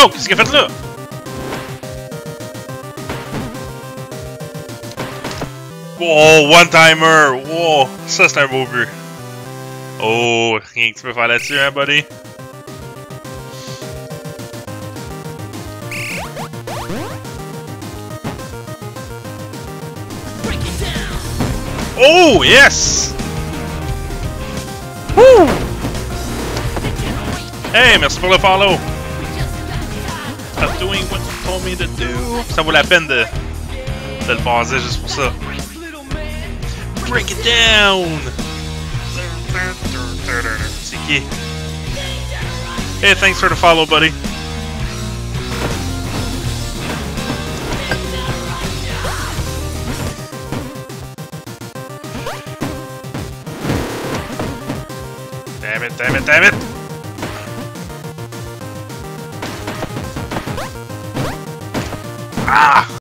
Oh, qu'est-ce qu'il a fait là? Oh, one-timer! Wow, ça c'est un beau but. Oh, rien que tu peux faire là-dessus, hein, buddy? Oh, yes! Woo! Hey, merci pour le follow! Me to do. Ça vaut la peine de, de le baser juste pour ça. Break it down! C'est qui? Hey, thanks for the follow, buddy. Damn it, damn it, damn it! Ah!